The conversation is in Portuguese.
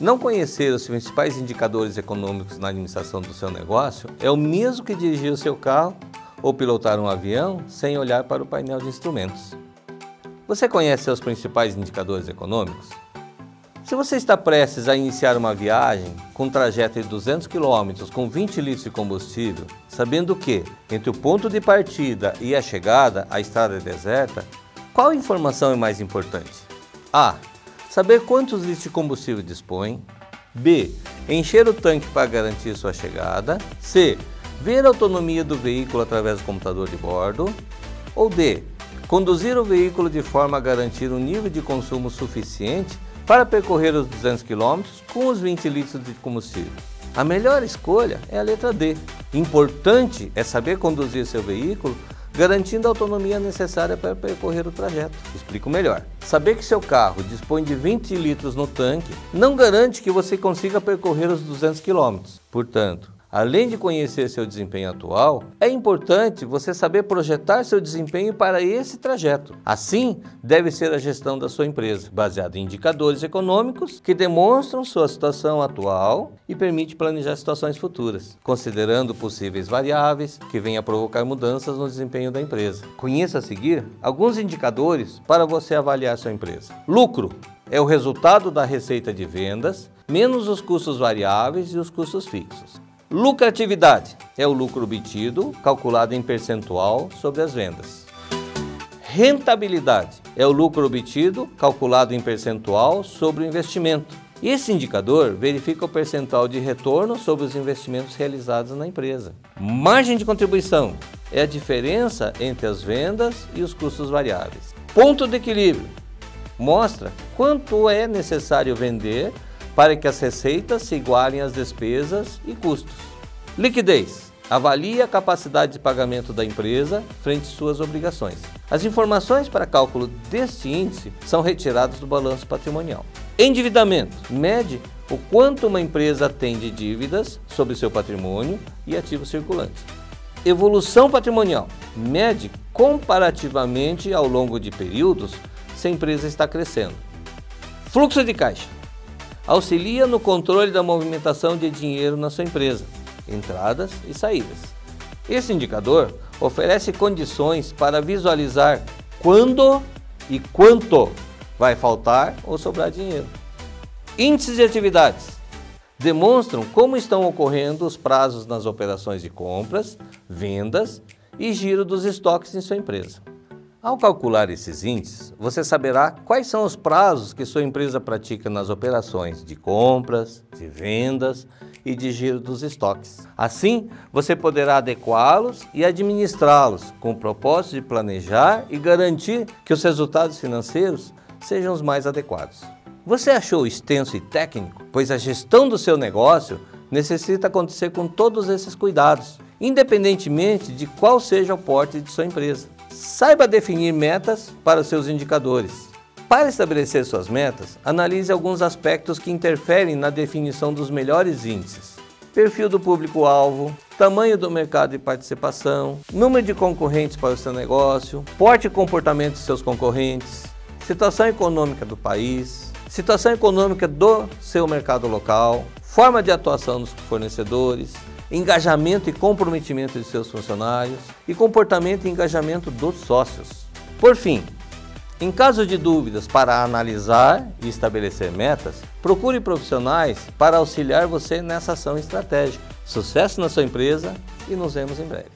Não conhecer os principais indicadores econômicos na administração do seu negócio é o mesmo que dirigir o seu carro ou pilotar um avião sem olhar para o painel de instrumentos. Você conhece seus principais indicadores econômicos? Se você está prestes a iniciar uma viagem com um trajeto de 200 km com 20 litros de combustível, sabendo que, entre o ponto de partida e a chegada, a estrada é deserta, qual informação é mais importante? A. Saber quantos litros de combustível dispõe. B. Encher o tanque para garantir sua chegada. C. Ver a autonomia do veículo através do computador de bordo. Ou D. Conduzir o veículo de forma a garantir um nível de consumo suficiente para percorrer os 200 km com os 20 litros de combustível. A melhor escolha é a letra D. Importante é saber conduzir seu veículo garantindo a autonomia necessária para percorrer o trajeto. Explico melhor. Saber que seu carro dispõe de 20 litros no tanque não garante que você consiga percorrer os 200 km. Portanto, Além de conhecer seu desempenho atual, é importante você saber projetar seu desempenho para esse trajeto. Assim, deve ser a gestão da sua empresa, baseada em indicadores econômicos que demonstram sua situação atual e permite planejar situações futuras, considerando possíveis variáveis que venham a provocar mudanças no desempenho da empresa. Conheça a seguir alguns indicadores para você avaliar sua empresa. Lucro é o resultado da receita de vendas menos os custos variáveis e os custos fixos. Lucratividade é o lucro obtido, calculado em percentual sobre as vendas. Rentabilidade é o lucro obtido, calculado em percentual sobre o investimento. Esse indicador verifica o percentual de retorno sobre os investimentos realizados na empresa. Margem de contribuição é a diferença entre as vendas e os custos variáveis. Ponto de equilíbrio mostra quanto é necessário vender para que as receitas se igualem às despesas e custos. Liquidez. Avalie a capacidade de pagamento da empresa frente às suas obrigações. As informações para cálculo deste índice são retiradas do balanço patrimonial. Endividamento. Mede o quanto uma empresa tem de dívidas sobre seu patrimônio e ativos circulantes. Evolução patrimonial. Mede comparativamente ao longo de períodos se a empresa está crescendo. Fluxo de caixa auxilia no controle da movimentação de dinheiro na sua empresa, entradas e saídas. Esse indicador oferece condições para visualizar quando e quanto vai faltar ou sobrar dinheiro. Índices de atividades demonstram como estão ocorrendo os prazos nas operações de compras, vendas e giro dos estoques em sua empresa. Ao calcular esses índices, você saberá quais são os prazos que sua empresa pratica nas operações de compras, de vendas e de giro dos estoques. Assim, você poderá adequá-los e administrá-los com o propósito de planejar e garantir que os resultados financeiros sejam os mais adequados. Você achou extenso e técnico? Pois a gestão do seu negócio necessita acontecer com todos esses cuidados, independentemente de qual seja o porte de sua empresa. Saiba definir metas para os seus indicadores. Para estabelecer suas metas, analise alguns aspectos que interferem na definição dos melhores índices. Perfil do público-alvo, tamanho do mercado de participação, número de concorrentes para o seu negócio, porte e comportamento de seus concorrentes, situação econômica do país, situação econômica do seu mercado local, forma de atuação dos fornecedores, engajamento e comprometimento de seus funcionários e comportamento e engajamento dos sócios. Por fim, em caso de dúvidas para analisar e estabelecer metas, procure profissionais para auxiliar você nessa ação estratégica. Sucesso na sua empresa e nos vemos em breve.